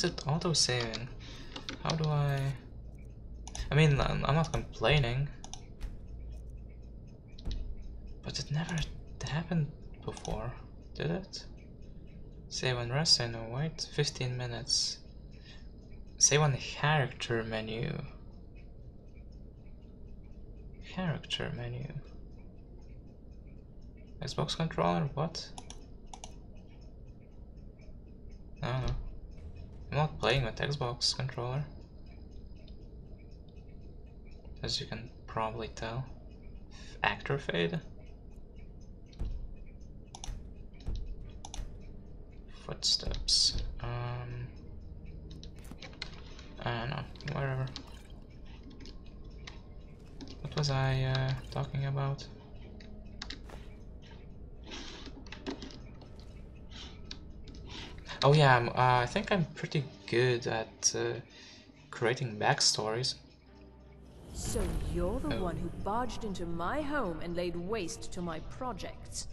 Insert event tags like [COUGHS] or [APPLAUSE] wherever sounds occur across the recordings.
is it auto-saving? How do I... I mean, I'm not complaining. But it never happened before, did it? Save on rest, I know, wait, 15 minutes. Save on the character menu. Character menu. Xbox controller, what? I don't know. I'm not playing with Xbox controller. As you can probably tell. Actor fade? Footsteps. Um, I don't know, whatever. What was I uh, talking about? Oh yeah, uh, I think I'm pretty good at uh, creating backstories. So you're the Oh. one who barged into my home and laid waste to my projects.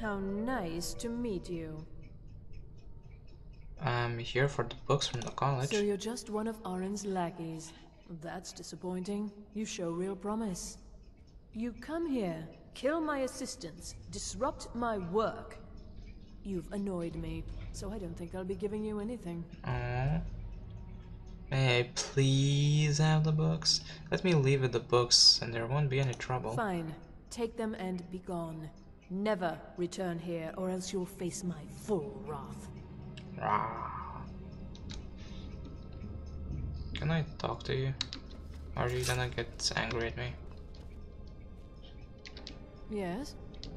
How nice to meet you. I'm here for the books from the college. So you're just one of Arin's lackeys. That's disappointing. You show real promise. You come here, kill my assistants, disrupt my work. You've annoyed me, so I don't think I'll be giving you anything. Aww. May I please have the books? Let me leave with the books and there won't be any trouble. Fine. Take them and be gone. Never return here, or else you'll face my full wrath. Rah. Can I talk to you? Are you gonna get angry at me? Yes?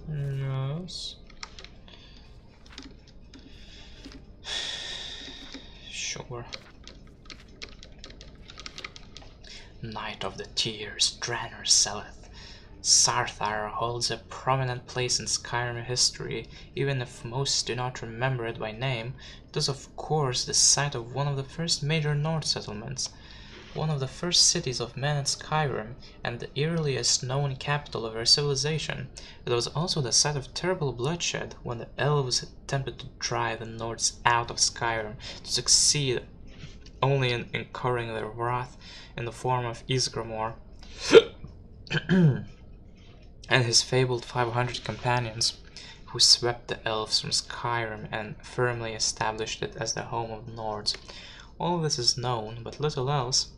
Yes. Sure. Night of the Tears, Draenor Seleth. Saarthal holds a prominent place in Skyrim history, even if most do not remember it by name. It is of course the site of one of the first major Nord settlements, one of the first cities of men in Skyrim, and the earliest known capital of our civilization. It was also the site of terrible bloodshed when the elves attempted to drive the Nords out of Skyrim to succeed only in incurring their wrath in the form of Ysgramor [COUGHS] and his fabled 500 companions, who swept the elves from Skyrim and firmly established it as the home of the Nords. All this is known, but little else.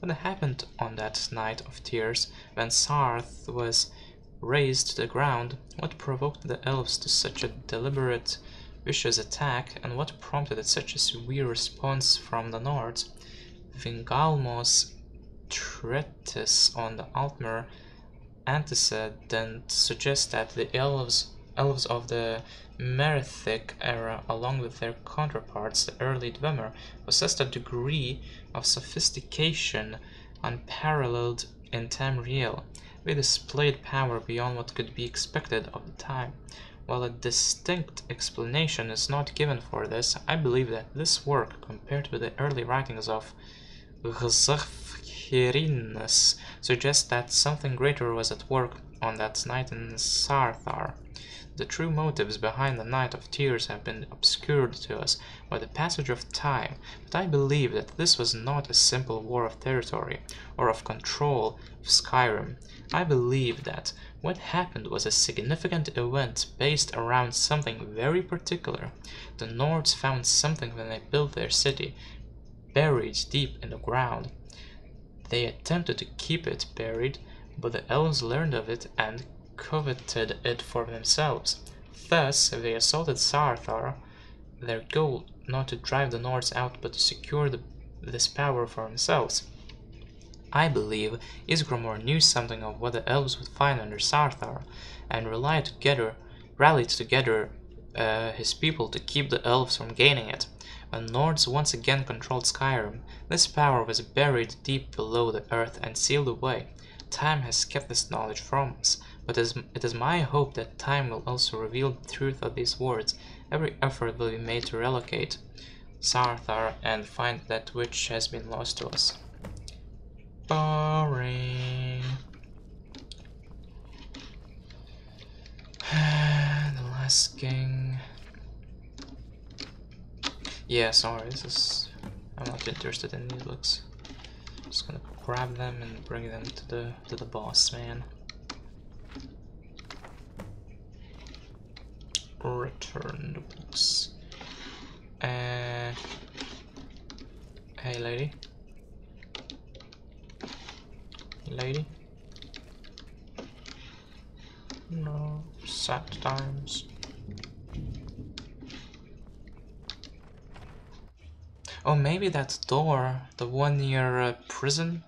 What happened on that night of tears, when Sarth was razed to the ground, what provoked the elves to such a deliberate, vicious attack, and what prompted such a severe response from the Nords? Vingalmo's treatise on the Altmer antecedent suggests that the elves elves of the Merethic era, along with their counterparts, the early Dwemer, possessed a degree of sophistication unparalleled in Tamriel. They displayed power beyond what could be expected of the time. While a distinct explanation is not given for this, I believe that this work, compared with the early writings of Ghazafhirinus, suggests that something greater was at work on that night in Saarthal. The true motives behind the Night of Tears have been obscured to us by the passage of time, but I believe that this was not a simple war of territory or of control of Skyrim. I believe that what happened was a significant event based around something very particular. The Nords found something when they built their city, buried deep in the ground. They attempted to keep it buried, but the elves learned of it and coveted it for themselves. Thus, they assaulted Saarthal, their goal not to drive the Nords out but to secure the, this power for themselves. I believe Ysgramor knew something of what the elves would find under Saarthal, and relied together, rallied together uh, his people to keep the elves from gaining it. When Nords once again controlled Skyrim, this power was buried deep below the earth and sealed away. Time has kept this knowledge from us, but it is, it is my hope that time will also reveal the truth of these words. Every effort will be made to relocate Saarthal and find that which has been lost to us. Boring. [SIGHS] the last king. Yeah, sorry, this is I'm not interested in these books. Just gonna grab them and bring them to the to the boss man. Return the books. Uh, hey lady. Lady. No, sad times. Oh, maybe that door, the one near uh, prison,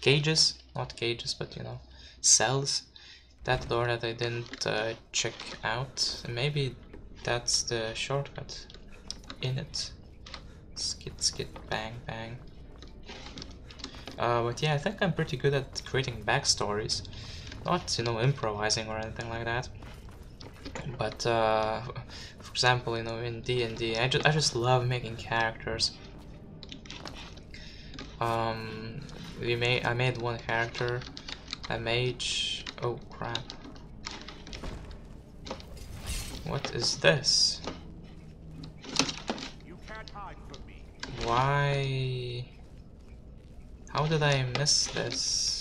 cages, not cages, but you know, cells. That door that I didn't uh, check out. Maybe that's the shortcut in it. Skid, skid, bang, bang. Uh, but yeah, I think I'm pretty good at creating backstories. Not, you know, improvising or anything like that. But, uh, for example, you know, in D&D, I, ju I just love making characters. Um, we made I made one character, a mage. Oh crap! What is this? Why? How did I miss this?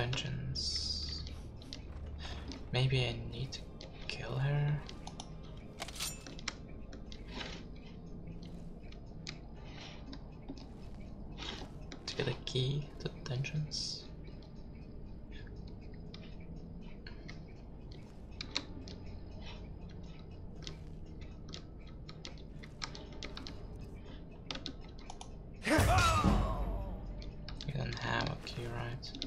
dungeons. Maybe I need to kill her. To get a key to the dungeons. You don't have a key, right?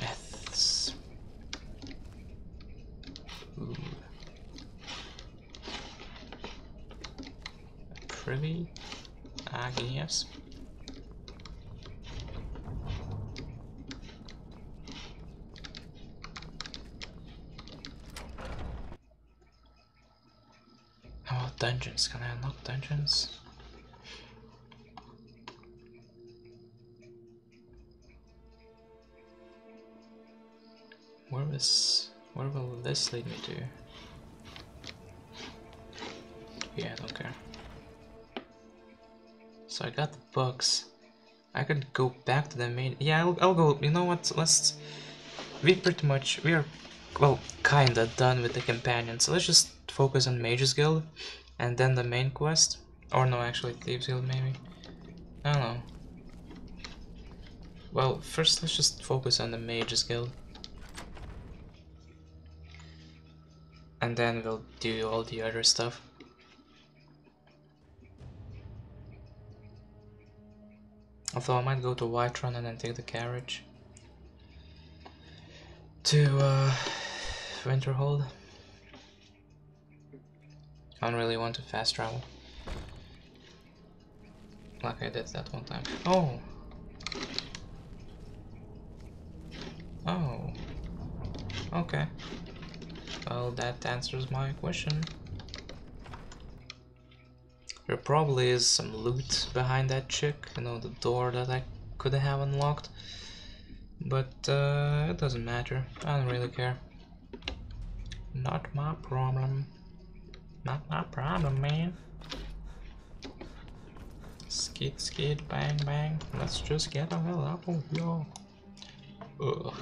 Myths. Ooh. A ah, privy? I guess. How about dungeons? Can I unlock dungeons? Where is where will this lead me to? So I got the books. I could go back to the main. Yeah, I'll, I'll go. You know what? Let's. We pretty much we are, well, kinda done with the companion. So let's just focus on Mage's Guild, and then the main quest. Or no, actually Thieves Guild maybe. I don't know. Well, first let's just focus on the Mage's Guild. And then we'll do all the other stuff. Although I might go to Whiterun and then take the carriage to uh, Winterhold. I don't really want to fast travel. Like I did that one time. Oh! Oh. Okay. Well, that answers my question. There probably is some loot behind that chick, you know, the door that I could have unlocked. But uh, it doesn't matter, I don't really care. Not my problem. Not my problem, man. Skid, skid, bang, bang. Let's just get the hell out of here. Ugh.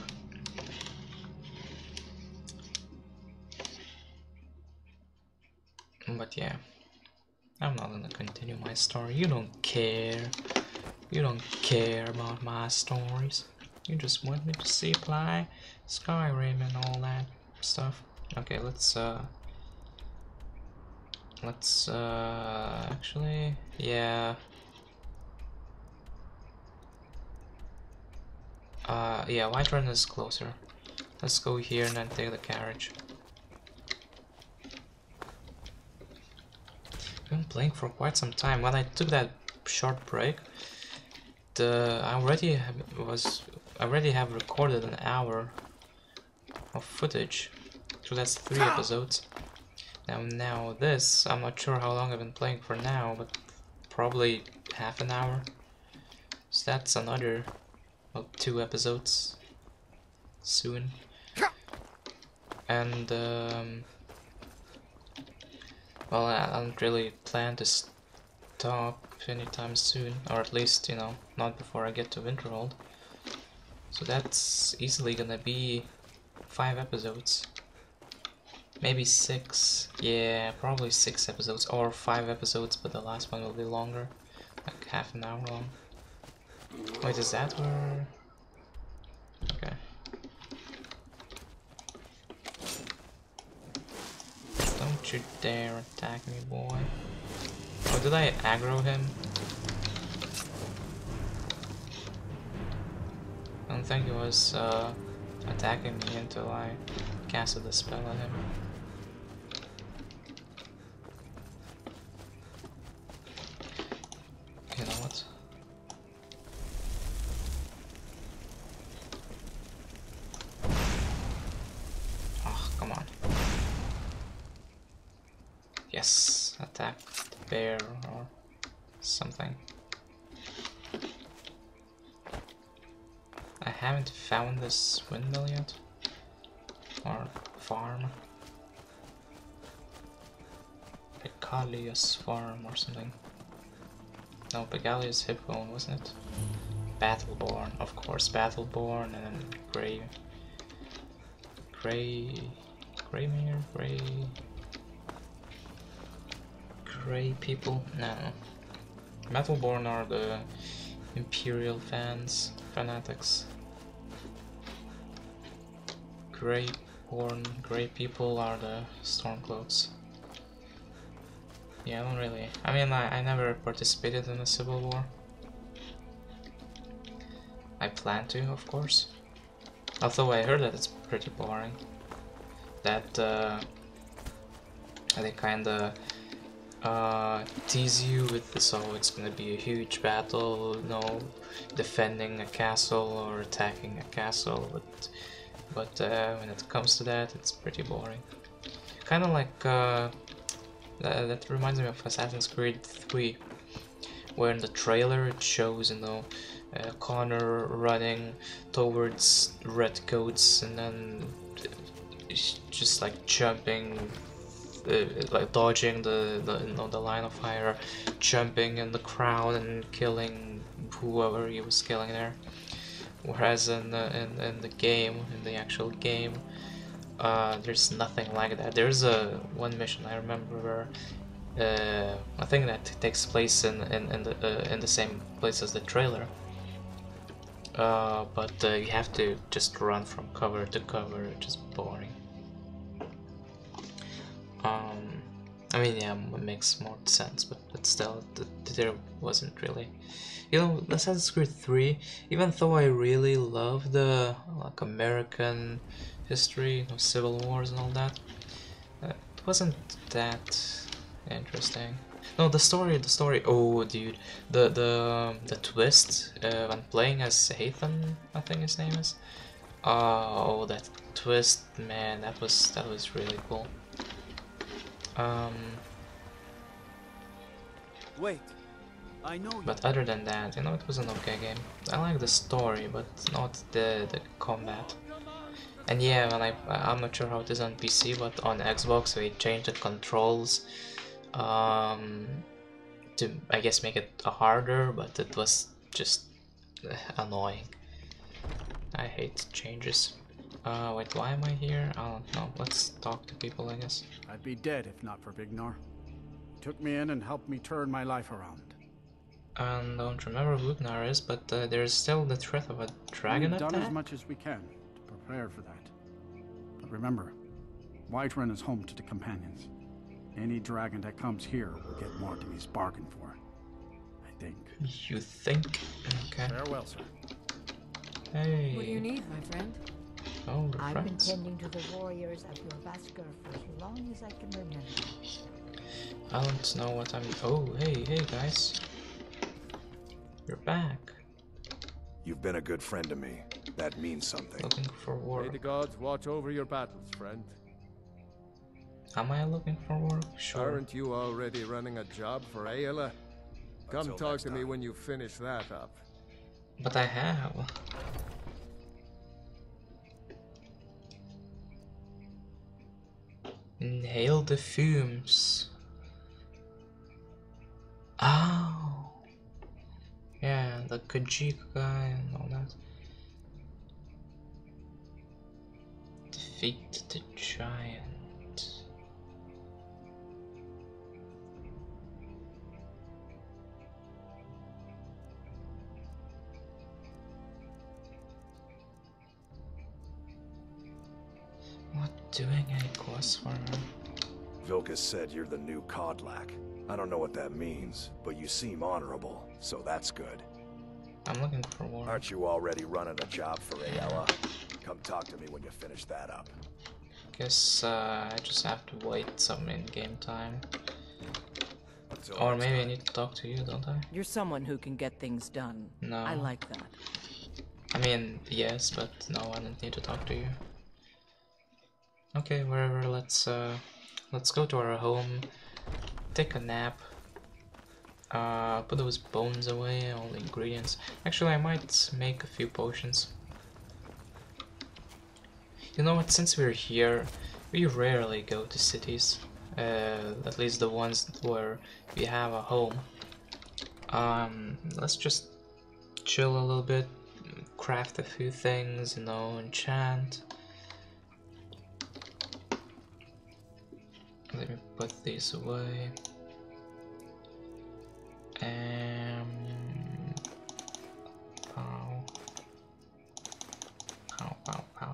But yeah, I'm not gonna continue my story. You don't care. You don't care about my stories. You just want me to see Skyrim and all that stuff. Okay, let's uh let's uh actually yeah Uh, yeah, Whiterun is closer. Let's go here and then take the carriage. Playing for quite some time. When I took that short break, the I already have, was I already have recorded an hour of footage. So that's three episodes. Now, now this, I'm not sure how long I've been playing for now, but probably half an hour. So that's another, well, two episodes soon. And, um, well, I don't really plan to stop anytime soon, or at least, you know, not before I get to Winterhold. So that's easily gonna be five episodes. Maybe six. Yeah, probably six episodes or five episodes, but the last one will be longer. Like half an hour long. Wait, is that where... Okay. Don't you dare attack me, boy. Oh, did I aggro him? I don't think he was uh, attacking me until I casted the spell on him. This windmill yet. Or farm. Pegalius farm or something. No, Pegalius Hippo, wasn't it? Battleborn, of course, Battleborn and then Grey. Grey. Greymere? Grey. Grey people? No. Battleborn are the Imperial fans, fanatics. Grey born grey people are the Stormcloaks. Yeah, I don't really. I mean, I, I never participated in the Civil War. I plan to, of course. Although I heard that it's pretty boring. That uh, they kinda uh, tease you with this, oh, it's gonna be a huge battle, know, defending a castle or attacking a castle, but but uh, when it comes to that, it's pretty boring. Kind of like uh, that, that reminds me of Assassin's Creed 3, where in the trailer it shows, you know, uh, Connor running towards redcoats and then just like jumping, uh, like dodging the, the you know the line of fire, jumping in the crowd and killing whoever he was killing there. Whereas in the in, in the game, in the actual game, uh, there's nothing like that. There's a one mission I remember where uh, I think that takes place in in, in the uh, in the same place as the trailer. Uh, but uh, you have to just run from cover to cover, which is boring. Um, I mean, yeah, it makes more sense, but, but still, the, there wasn't really. You know, Assassin's Creed 3, even though I really love the like American history, you know, civil wars and all that, uh, it wasn't that interesting. No, the story, the story. Oh, dude, the the the twist uh, when playing as Ethan, I think his name is. Oh, that twist, man, that was that was really cool. Um. Wait, I know. But other than that, you know, it was an okay game. I like the story, but not the the combat. And yeah, well, I I'm not sure how it is on PC, but on Xbox they changed the controls um, to I guess make it harder, but it was just annoying. I hate changes. Uh, wait, why am I here? I don't know. Let's talk to people, I guess. I'd be dead if not for Vignar. He took me in and helped me turn my life around. I don't remember who Vignar is, but uh, there's still the threat of a dragon We've attack. done as much as we can to prepare for that. But remember, Whiterun is home to the companions. Any dragon that comes here will get more than he's bargained for. I think. You think? Okay. Farewell, sir. Hey. What do you need, my friend? Oh, I've been friends. tending to the warriors of Jorrvaskr for as long as I can remember. I don't know what I'm. Oh, hey, hey, guys. You're back. You've been a good friend to me. That means something. Looking for work. May the gods watch over your battles, friend. Am I looking for work? Sure. Aren't you already running a job for Aela? Come Until talk next to me when you finish that up. But I have. Inhale the fumes. Oh. Yeah, the Khajiit guy and all that. Defeat the giant. Doing any quests for her. Vilkas said you're the new Kodlak. I don't know what that means, but you seem honorable, so that's good. I'm looking for work. Aren't you already running a job for Aela? Come talk to me when you finish that up. Guess uh, I just have to wait some in-game time. Until Or next maybe I need to talk to you, don't I? You're someone who can get things done. No. I like that. I mean, yes, but no, I don't need to talk to you. Okay, wherever, let's uh, let's go to our home, take a nap, uh, put those bones away, all the ingredients. Actually, I might make a few potions. You know what, since we're here, we rarely go to cities, uh, at least the ones where we have a home. Um, let's just chill a little bit, craft a few things, you know, enchant. Let me put these away. Um, pow. Pow, pow, pow.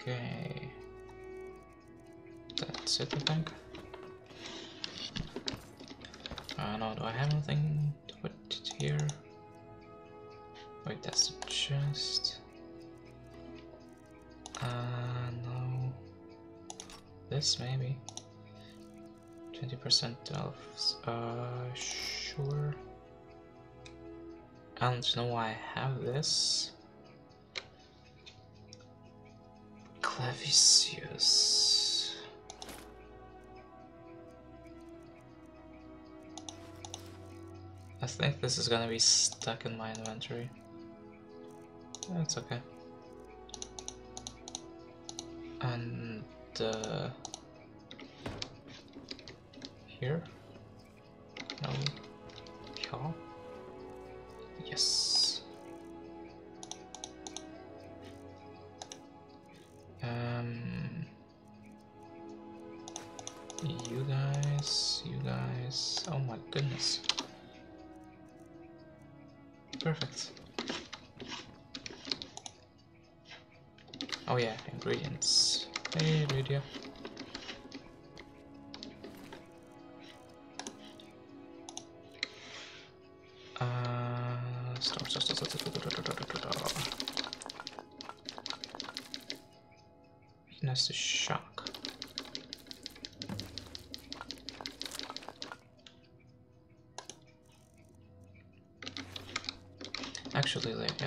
Okay. That's it, I think. Uh, no, do I have anything to put it here? Wait, that's the chest. Uh, no. This, maybe. 20% of, uh, sure. I don't know why I have this. Clavicus. I think this is gonna be stuck in my inventory. That's okay. And uh, here? No. Yeah. Yes. Um. You guys, you guys. Oh my goodness. Perfect. Oh yeah, ingredients. Hey, radio.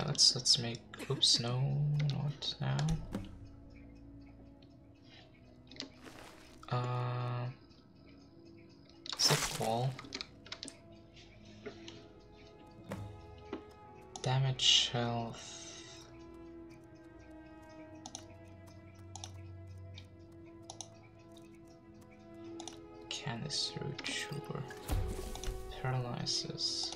Let's let's make. Oops, no, not now. Uh, zip wall. Damage health. Canis root sugar. Paralysis.